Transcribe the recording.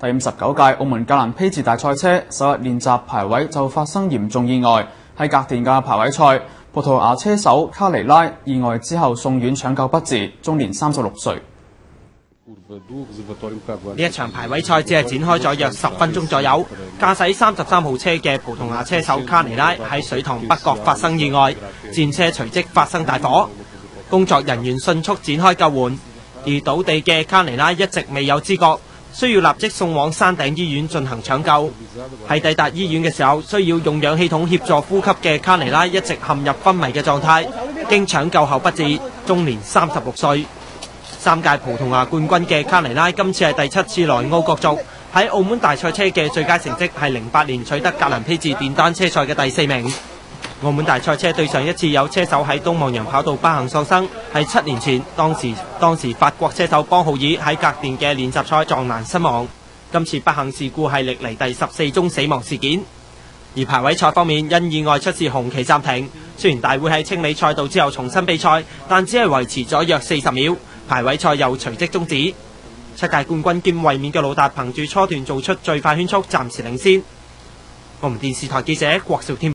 第五十九屆澳門格蘭披治大賽車首日練習排位就發生嚴重意外，喺格電嘅排位賽，葡萄牙車手卡尼拉意外之後送院搶救不治，終年三十六歲。呢一場排位賽只係展開咗約十分鐘左右，駕駛三十三號車嘅葡萄牙車手卡尼拉喺水塘北角發生意外，戰車隨即發生大火，工作人員迅速展開救援，而倒地嘅卡尼拉一直未有知覺，需要立即送往山頂醫院進行搶救。喺抵達醫院嘅時候，需要用氧氣筒協助呼吸嘅卡尼拉一直陷入昏迷嘅狀態，經搶救後不治，終年三十六歲。三屆葡萄牙冠軍嘅卡尼拉今次係第七次來澳角逐，喺澳門大賽車嘅最佳成績係零八年取得格蘭披治電單車賽嘅第四名。澳门大賽車對上一次有車手喺東望洋跑道不幸喪生，系七年前，當時當時法國車手邦浩爾喺格電嘅練習賽撞难身亡。今次不幸事故係歷嚟第十四宗死亡事件。而排位賽方面，因意外出事紅旗暫停。雖然大會喺清理賽道之後重新比賽，但只係維持咗約四十秒。排位賽又隨即終止，七屆冠軍兼衛冕嘅老達憑住初段做出最快圈速，暫時領先。我們電視台記者郭兆添。